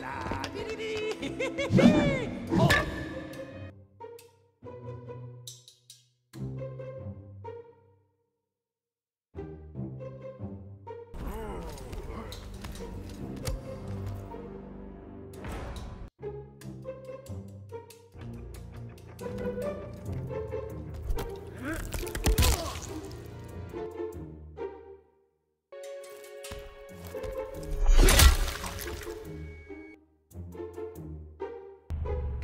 you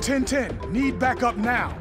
10-10, need backup now.